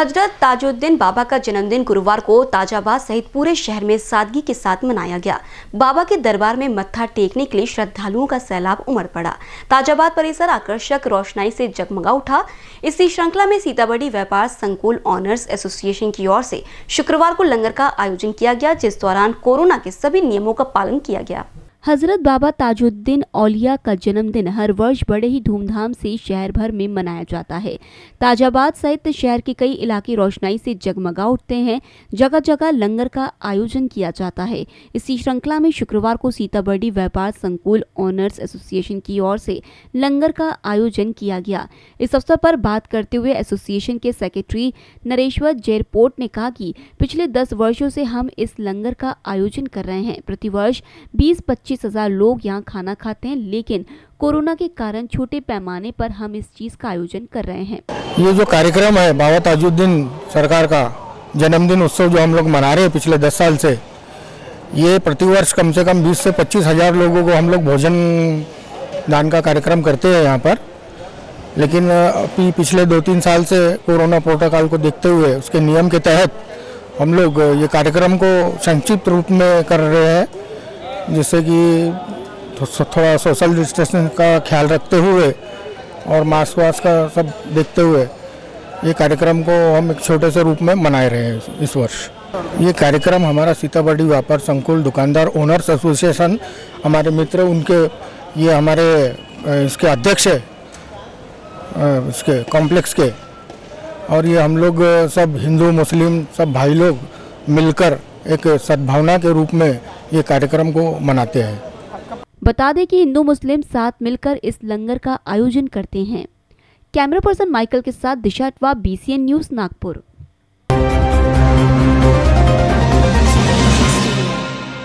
हज़रत ताजुद्दीन बाबा का जन्मदिन गुरुवार को ताजाबाद सहित पूरे शहर में सादगी के साथ मनाया गया। बाबा के दरबार में मत्था टेकने के लिए श्रद्धालुओं का सैलाब उमड़ पड़ा। ताजाबाद परिसर आकर्षक रोशनाई से जगमगा उठा। इसी श्रृंखला में सीताबड़ी व्यापार संकुल ऑनर्स एसोसिएशन की ओर से शुक्रवार को लंगर का आयोजन किया गया, जिस दौरान कोरोना के सभी नियमों का पालन किया गया। हज़रत बाबा ताजुद्दीन औलिया का जन्मदिन हर वर्ष बड़े ही धूमधाम से शहर भर में मनाया जाता है। ताजाबाद सहित शहर के कई इलाके रोशनाई से जगमगा उठते हैं। जगह जगह लंगर का आयोजन किया जाता है। इसी श्रृंखला में शुक्रवार को सीताबर्डी व्यापार संकुल ऑनर्स एसोसिएशन की ओर से लंगर का आयोजन किया गया। इस अवसर पर बात करते हुए एसोसिएशन के सेक्रेटरी नरेश्वर जयरपोर्ट ने कहा कि पिछले दस वर्षों से हम इस लंगर का आयोजन कर रहे हैं। प्रतिवर्ष बीस पच्चीस पच्चीस हज़ार लोग यहाँ खाना खाते हैं, लेकिन कोरोना के कारण छोटे पैमाने पर हम इस चीज़ का आयोजन कर रहे हैं। ये जो कार्यक्रम है, बाबा ताजुद्दीन सरकार का जन्मदिन उत्सव जो हम लोग मना रहे हैं पिछले दस साल से, ये प्रतिवर्ष कम से कम बीस से पच्चीस हज़ार लोगों को हम लोग भोजन दान का कार्यक्रम करते हैं यहाँ पर। लेकिन अभी पिछले दो तीन साल से कोरोना प्रोटोकॉल को देखते हुए, उसके नियम के तहत हम लोग ये कार्यक्रम को संक्षिप्त रूप में कर रहे हैं। जिससे कि थोड़ा सोशल डिस्टेंसिंग का ख्याल रखते हुए और मास्क वास्क का सब देखते हुए ये कार्यक्रम को हम एक छोटे से रूप में मनाए रहे हैं इस वर्ष। ये कार्यक्रम हमारा सीताबड़ी व्यापार संकुल दुकानदार ओनर्स एसोसिएशन हमारे मित्र उनके, ये हमारे इसके अध्यक्ष है इसके कॉम्प्लेक्स के, और ये हम लोग सब हिंदू, मुस्लिम सब भाई लोग मिलकर एक सद्भावना के रूप में ये कार्यक्रम को मनाते हैं। बता दें कि हिंदू मुस्लिम साथ मिलकर इस लंगर का आयोजन करते हैं। कैमरा पर्सन माइकल के साथ दिशा अटवा बीसीएन न्यूज़ नागपुर।